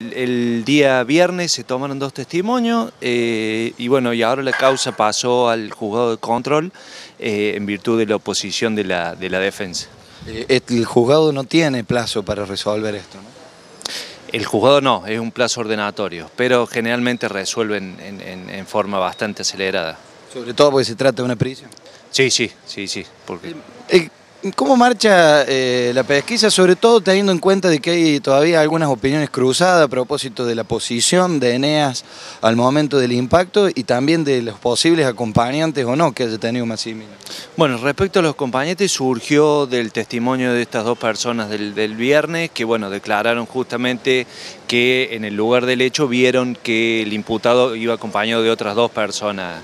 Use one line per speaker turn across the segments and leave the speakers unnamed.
El día viernes se tomaron dos testimonios eh, y bueno, y ahora la causa pasó al juzgado de control eh, en virtud de la oposición de la, de la defensa.
Eh, el juzgado no tiene plazo para resolver esto, ¿no?
El juzgado no, es un plazo ordenatorio, pero generalmente resuelven en, forma bastante acelerada.
¿Sobre todo porque se trata de una prisión?
Sí, sí, sí, sí. Porque...
¿Cómo marcha eh, la pesquisa, sobre todo teniendo en cuenta de que hay todavía algunas opiniones cruzadas a propósito de la posición de Eneas al momento del impacto y también de los posibles acompañantes o no que haya tenido Massimino?
Bueno, respecto a los acompañantes, surgió del testimonio de estas dos personas del, del viernes que, bueno, declararon justamente que en el lugar del hecho vieron que el imputado iba acompañado de otras dos personas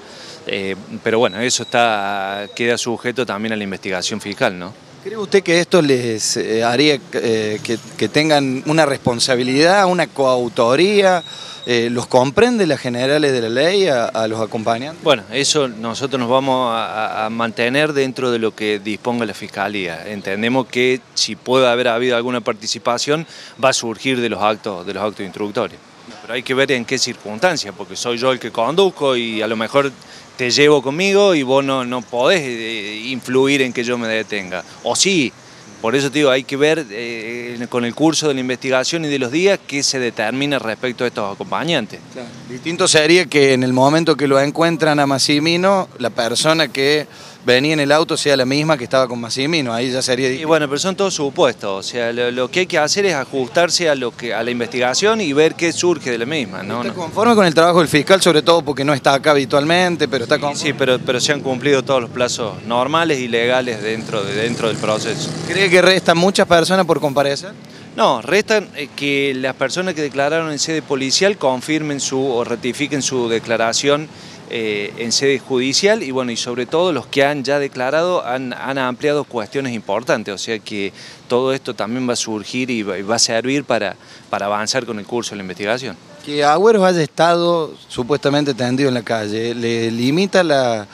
eh, pero bueno, eso está, queda sujeto también a la investigación fiscal, ¿no?
¿Cree usted que esto les eh, haría eh, que, tengan una responsabilidad, una coautoría? ¿Los comprende las generales de la ley a, los acompañantes?
Bueno, eso nosotros nos vamos a, mantener dentro de lo que disponga la Fiscalía. Entendemos que si puede haber habido alguna participación va a surgir de los actos, de los actos introductorios. Pero hay que ver en qué circunstancias, porque soy yo el que conduzco y a lo mejor te llevo conmigo y vos no, no podés eh, influir en que yo me detenga. O sí, por eso te digo, hay que ver eh, con el curso de la investigación y de los días qué se determina respecto a estos acompañantes.
Distinto sería que en el momento que lo encuentran a Massimino, la persona que venía en el auto sea la misma que estaba con Massimino, ahí ya sería
Y bueno, pero son todos supuestos, o sea, lo, que hay que hacer es ajustarse a lo que a la investigación y ver qué surge de la misma, ¿no?
¿Está conforme con el trabajo del fiscal, sobre todo porque no está acá habitualmente, pero está
conforme? Sí, pero, pero se han cumplido todos los plazos normales y legales dentro, de, dentro del proceso.
¿Cree que restan muchas personas por comparecer?
No, restan eh, que las personas que declararon en sede policial confirmen su o ratifiquen su declaración eh, en sede judicial y bueno, y sobre todo los que han ya declarado han, ampliado cuestiones importantes, o sea que todo esto también va a surgir y va, a servir para, para avanzar con el curso de la investigación.
Que Agüero haya estado supuestamente tendido en la calle, ¿le limita la,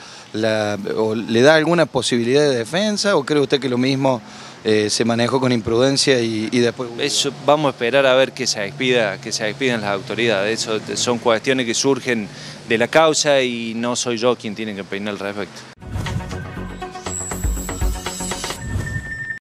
o le da alguna posibilidad de defensa o cree usted que lo mismo eh, se manejó con imprudencia y, después...
Eso, vamos a esperar a ver que se expida, que se expidan las autoridades, eso son cuestiones que surgen de la causa y no soy yo quien tiene que peinar al respecto.